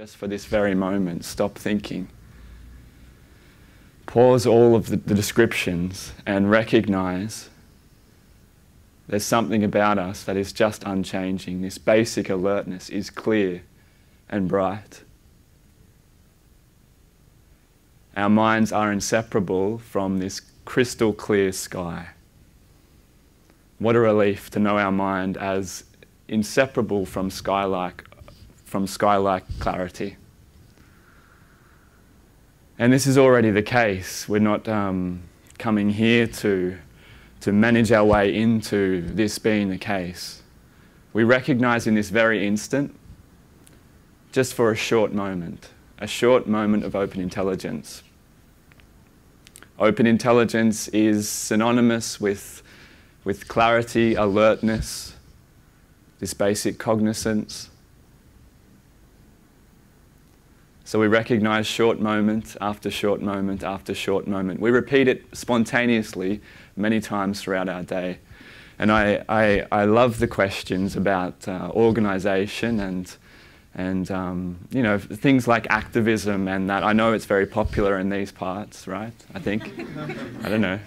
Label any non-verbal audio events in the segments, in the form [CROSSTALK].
just for this very moment, stop thinking. Pause all of the, the descriptions and recognize there's something about us that is just unchanging. This basic alertness is clear and bright. Our minds are inseparable from this crystal clear sky. What a relief to know our mind as inseparable from sky-like, from sky-like clarity. And this is already the case. We're not um, coming here to, to manage our way into this being the case. We recognize in this very instant, just for a short moment, a short moment of open intelligence. Open intelligence is synonymous with, with clarity, alertness, this basic cognizance. So we recognize short moment after short moment after short moment. We repeat it spontaneously many times throughout our day. And I, I, I love the questions about uh, organization and and um, you know things like activism and that. I know it's very popular in these parts, right? I think. I don't know.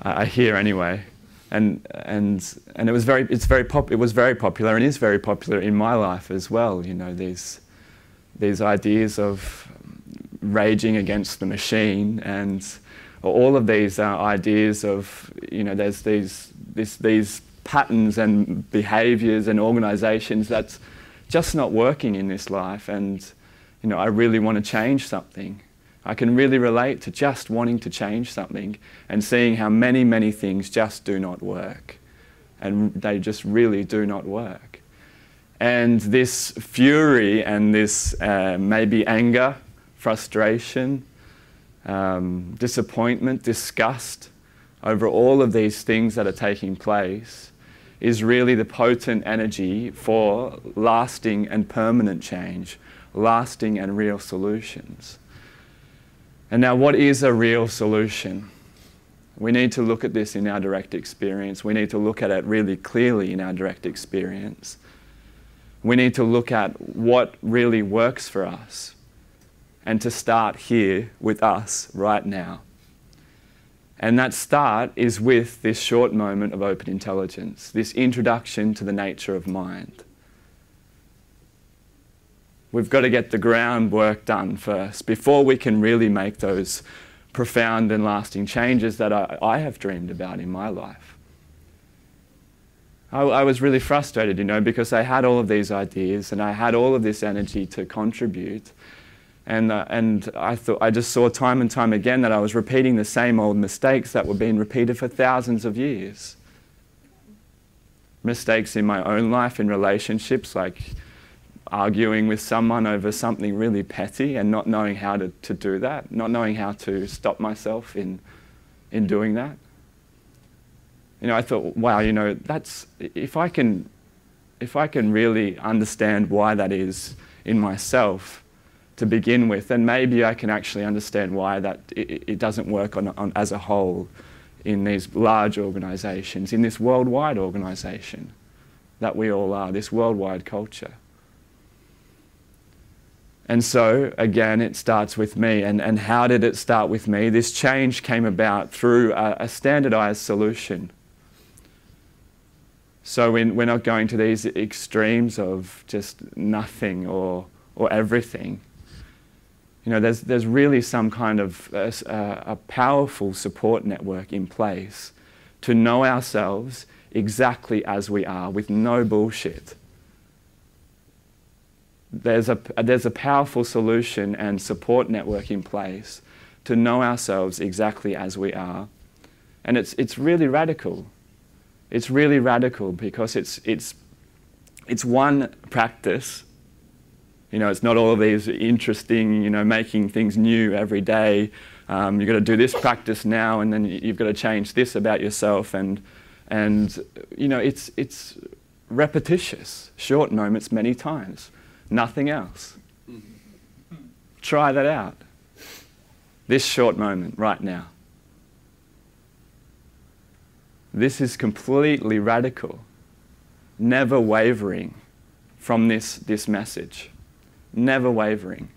I, I, hear anyway, and and and it was very it's very pop. It was very popular and is very popular in my life as well. You know these these ideas of raging against the machine and all of these uh, ideas of you know there's these this, these patterns and behaviors and organizations that's just not working in this life and you know I really want to change something. I can really relate to just wanting to change something and seeing how many, many things just do not work. And they just really do not work. And this fury and this uh, maybe anger, frustration, um, disappointment, disgust over all of these things that are taking place is really the potent energy for lasting and permanent change, lasting and real solutions. And now, what is a real solution? We need to look at this in our direct experience. We need to look at it really clearly in our direct experience. We need to look at what really works for us and to start here with us right now. And that start is with this short moment of open intelligence, this introduction to the nature of mind. We've got to get the groundwork done first before we can really make those profound and lasting changes that I, I have dreamed about in my life. I, I was really frustrated, you know, because I had all of these ideas and I had all of this energy to contribute. And, uh, and I, thought, I just saw time and time again that I was repeating the same old mistakes that were being repeated for thousands of years. Mistakes in my own life, in relationships, like arguing with someone over something really petty and not knowing how to, to do that, not knowing how to stop myself in, in doing that. You know, I thought, wow, you know, that's, if I can, if I can really understand why that is in myself, to begin with, then maybe I can actually understand why that it, it doesn't work on, on, as a whole in these large organizations, in this worldwide organization that we all are, this worldwide culture. And so, again, it starts with me. And, and how did it start with me? This change came about through a, a standardized solution. So, we're not going to these extremes of just nothing or, or everything you know, there's, there's really some kind of uh, a powerful support network in place to know ourselves exactly as we are with no bullshit. There's a, there's a powerful solution and support network in place to know ourselves exactly as we are. And it's, it's really radical. It's really radical because it's, it's, it's one practice you know, it's not all of these interesting, you know, making things new every day. Um, you've got to do this practice now, and then you've got to change this about yourself, and and you know, it's it's repetitious, short moments many times, nothing else. Try that out. This short moment right now. This is completely radical, never wavering from this, this message never wavering.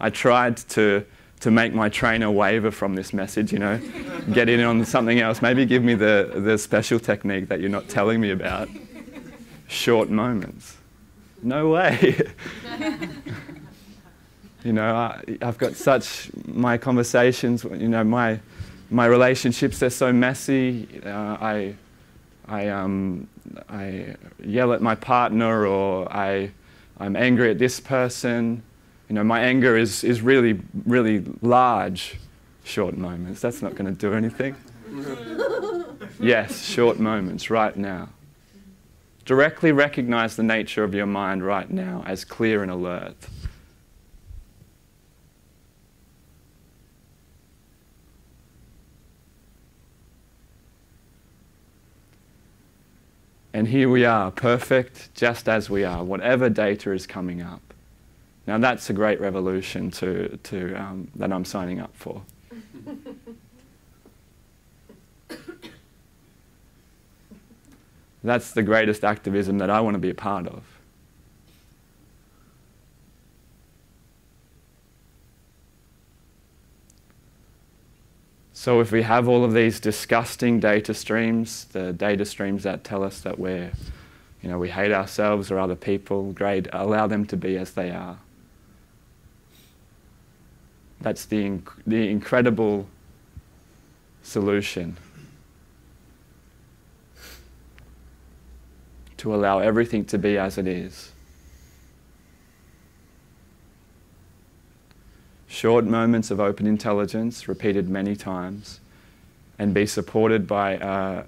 I tried to, to make my trainer waver from this message, you know, [LAUGHS] get in on something else. Maybe give me the, the special technique that you're not telling me about. Short moments. No way. [LAUGHS] you know, I, I've got such, my conversations, you know, my, my relationships, they're so messy. Uh, I, I, um, I yell at my partner or I, I'm angry at this person. You know, my anger is, is really, really large short moments. That's not going to do anything. [LAUGHS] yes, short moments right now. Directly recognize the nature of your mind right now as clear and alert. And here we are, perfect just as we are, whatever data is coming up. Now that's a great revolution to, to, um, that I'm signing up for. [COUGHS] that's the greatest activism that I want to be a part of. So if we have all of these disgusting data streams, the data streams that tell us that we're, you know, we hate ourselves or other people, great, allow them to be as they are. That's the, inc the incredible solution. To allow everything to be as it is. Short moments of open intelligence repeated many times and be supported by a,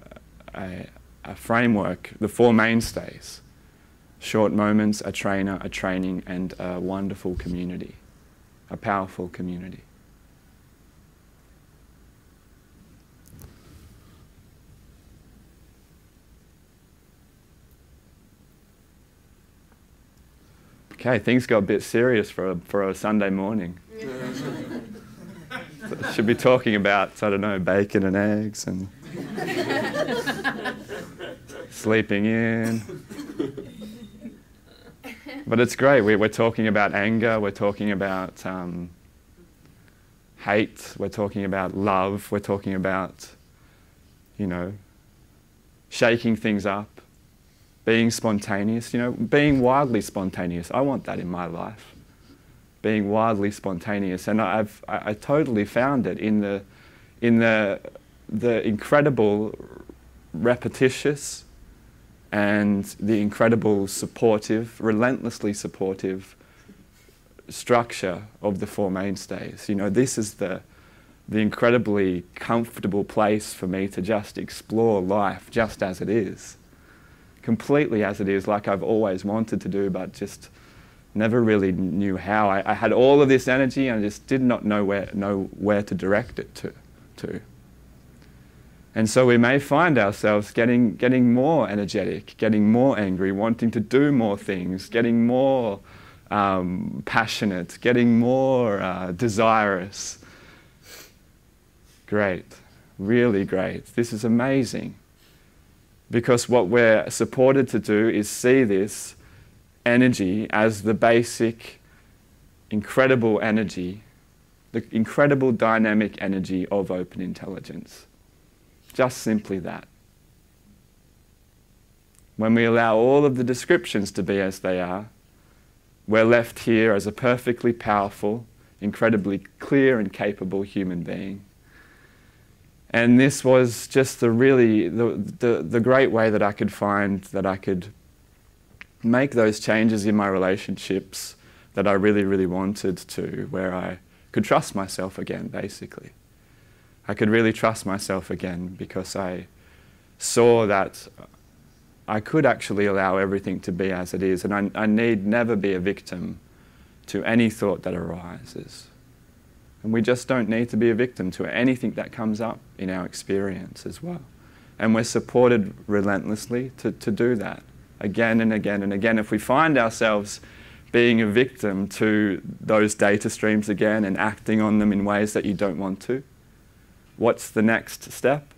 a, framework, the four mainstays. Short moments, a trainer, a training, and a wonderful community, a powerful community. Okay, things got a bit serious for a, for a Sunday morning should be talking about, I don't know, bacon and eggs and sleeping in. But it's great. We're, we're talking about anger, we're talking about um, hate, we're talking about love, we're talking about, you know, shaking things up, being spontaneous, you know, being wildly spontaneous. I want that in my life being wildly spontaneous. And I've I, I totally found it in the in the the incredible repetitious and the incredible supportive, relentlessly supportive structure of the Four Mainstays. You know, this is the the incredibly comfortable place for me to just explore life just as it is. Completely as it is, like I've always wanted to do, but just never really knew how. I, I, had all of this energy and I just did not know where, know where to direct it to, to. And so we may find ourselves getting, getting more energetic, getting more angry, wanting to do more things, getting more um, passionate, getting more uh, desirous. Great, really great. This is amazing. Because what we're supported to do is see this energy as the basic, incredible energy, the incredible dynamic energy of open intelligence. Just simply that. When we allow all of the descriptions to be as they are, we're left here as a perfectly powerful, incredibly clear and capable human being. And this was just the really, the, the, the great way that I could find that I could make those changes in my relationships that I really, really wanted to, where I could trust myself again, basically. I could really trust myself again because I saw that I could actually allow everything to be as it is, and I, I need never be a victim to any thought that arises. And we just don't need to be a victim to anything that comes up in our experience as well. And we're supported relentlessly to, to do that again and again and again. If we find ourselves being a victim to those data streams again and acting on them in ways that you don't want to, what's the next step?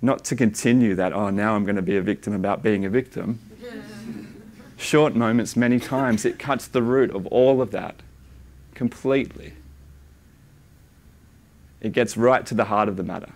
Not to continue that, oh, now I'm going to be a victim about being a victim. [LAUGHS] short moments many times, it cuts the root of all of that completely. It gets right to the heart of the matter.